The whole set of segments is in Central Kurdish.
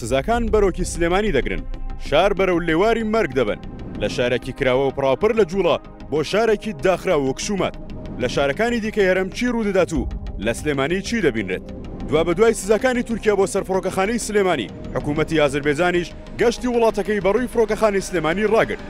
سزاکان بەرۆکی سلێمانی دەگرن، شار بەرەو لێواری مەرگ دەبەن، لە شارێکی کراوە و پڕاوپڕ لە جوڵە بۆ شارێکی داخراو و کشومات. لە شارەکانی دیکەی هەرێم چی ڕوودەدات و لە سلێمانی چی دەبینرێت؟ دوابەدوای سزاکانی تورکیا بۆ سەر فڕۆکەخانەی سلێمانی، حکوومەتی ئازربێجانیش گەشتی وڵاتەکەی بەڕووی فڕۆکەخانەی سلێمانی ڕاگرت.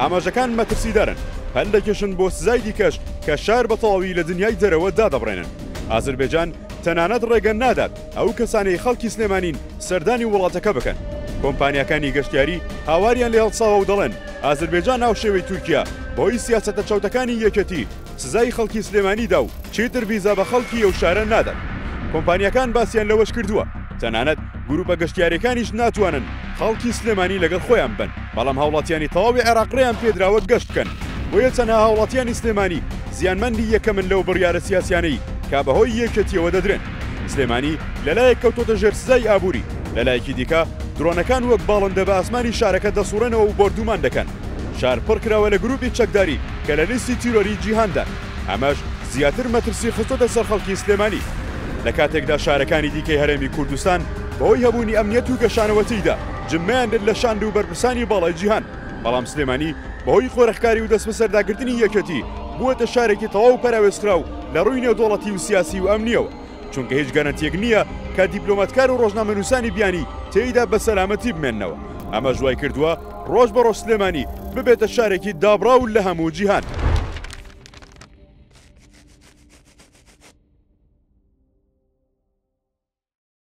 ئاماژەکان مەترسیدارن، پەل دەکێشن بۆ سزای دیکەش کە شار بە تەواوی لە دنیای دەرەوە دادەبڕێنن. ئازربێجان تەنانەت ڕێگە نادات، ئەو کەسانەی خەڵکی سلێمانین سەردانی وڵاتەکە بکەن، کۆمپانیاکانی گەشتیاری هاواریان لێهەڵساوە و دەڵێن، ئازەربێجان هاوشێوەی تورکیا بەهۆی سیاسەتە چەوتەکانی یەکێتی سزای خەڵکی سلێمانی دا و چیتر ڤیزا بە خەڵکی ئەو شارە نادات. کۆمپانیاکان باسیان لەوەش کردووە، تەنانەت گروپە گەشتیارەکانیش ناتوانن خەڵکی سلێمانی لەگەڵ خۆیان ببەن، بەڵام هاوڵاتیانی تەواوی عێراق رێیان پێدراوە گەشت بکەن، بۆیە تەنها هاوڵاتیانی سلێمانی زیانمەندی یەکەمن لەو بڕیارە سیاسیانەی کا بەهۆی یەکێتیەوە دەدرێن. سلێمانی لە لایەک کەوتۆتە ژێر سزای ئابووری، لە لایەکی دیکە درۆنەکان وەک باڵندە بە ئاسمانی شارەکە دەسوڕێنەوە و بۆردومان دەکەن. شار پڕ کراوە لە گرووپی چەکداری کە لە لیستی تیرۆری جیهاندان. ئەمەش زیاتر مەترسی خستۆتە سەر خەڵکی سلێمانی. لە کاتێکدا شارەکانی دیکەی هەرێمی کوردستان بەهۆی هەبوونی ئەمنیەت و گەشانەوە تێیدا جمەیان دێت لە شاند و بەرپرسانی باڵای جیهان، بەڵام سلێمانی بەهۆی قۆرخکاری و دەستبەسەرداگرتنی یەکێتی بووەتە شارێکی تەواو پەراوێزخراو. لە ڕووی نێودەوڵەتی و سیاسی و ئەمنییەوە، چونکە هیچ گەرەنتییەک نییە کە دیپلۆماتکار و ڕۆژنامەنووسانی بیانی تێیدا بە سەلامەتی بمێننەوە، ئەمەش وای کردووە ڕۆژ بە ڕۆژ سلێمانی ببێتە شارێکی دابڕاو لە هەموو جیهان.